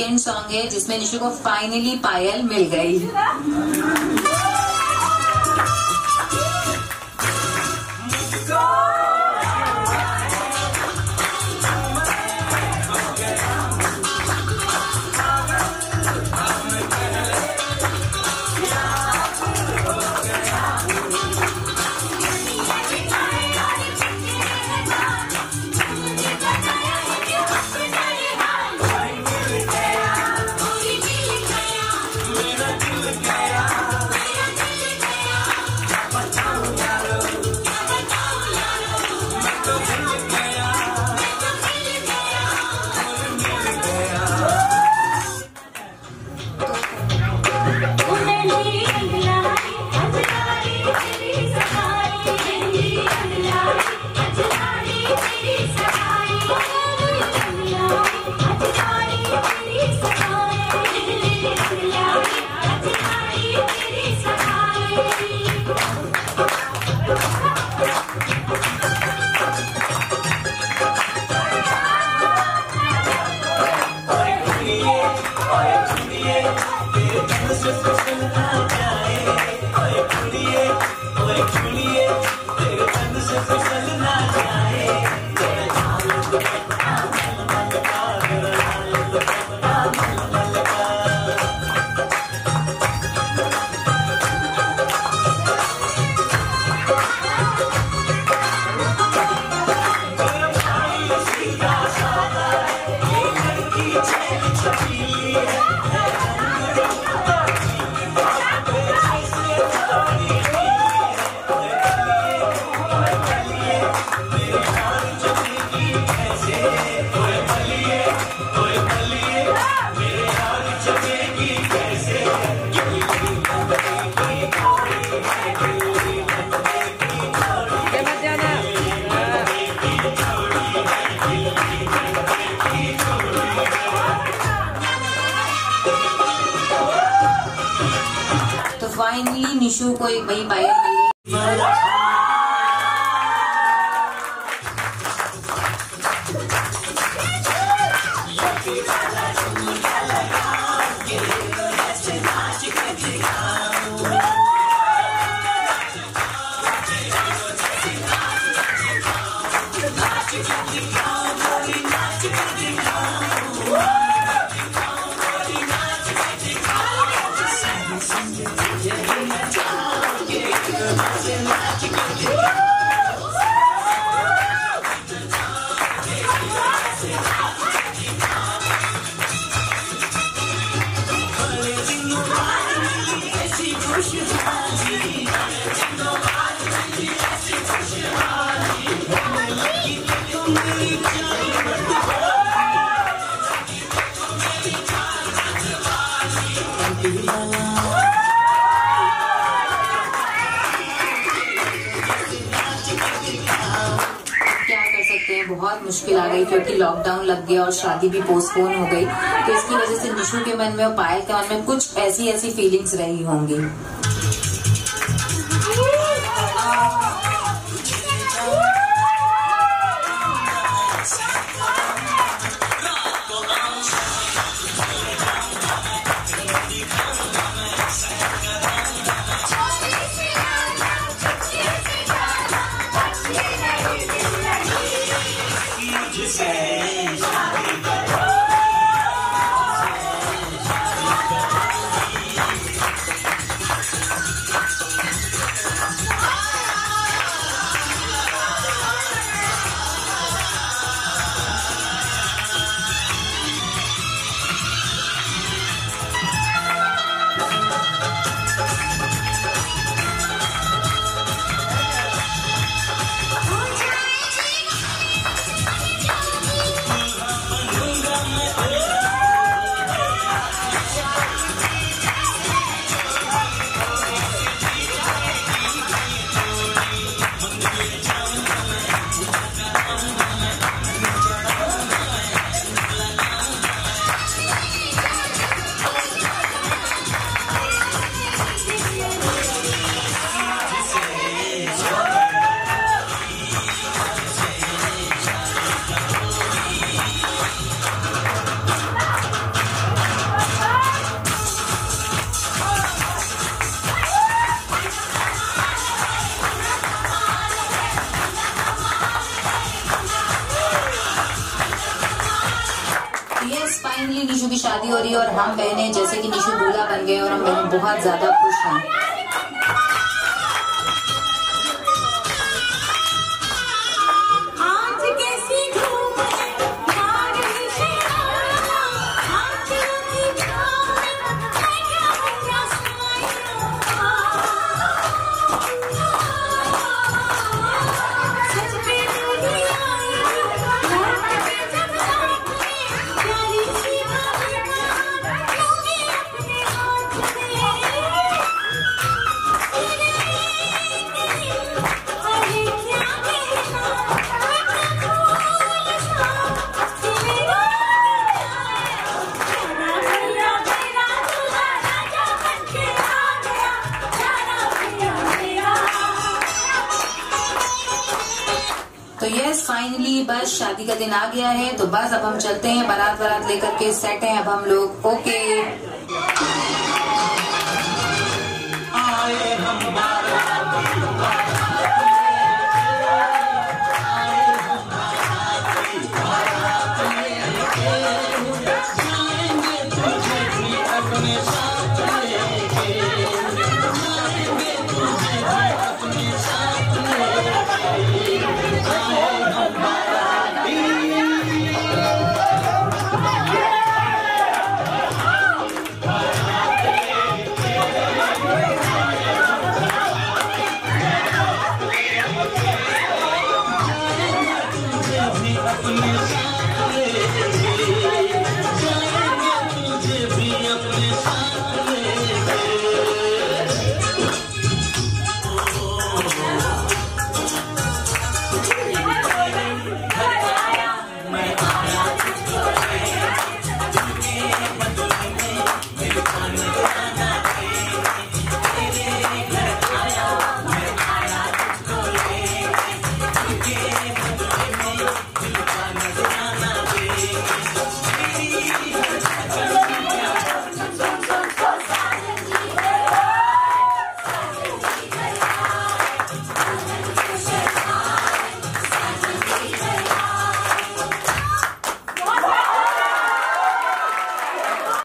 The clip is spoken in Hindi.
सेकेंड सॉन्ग है जिसमें निशु को फाइनली पायल मिल गई। Yeah. तो फाइनली निशु को एक भाई बाइक मिल बहुत मुश्किल आ गई क्योंकि लॉकडाउन लग गया और शादी भी पोस्टपोन हो गई। तो इसकी वजह से निशु के मन में और पायल के मन में कुछ ऐसी ऐसी फीलिंग्स रही होंगी। फाइनली निशु की शादी हो रही है और हम बहने, जैसे कि निशु दूल्हा बन गए और हम बहुत ज़्यादा खुश हैं। फाइनली बस शादी का दिन आ गया है तो बस अब हम चलते हैं, बारात बारात लेकर के सेट हैं, अब हम लोग ओके आए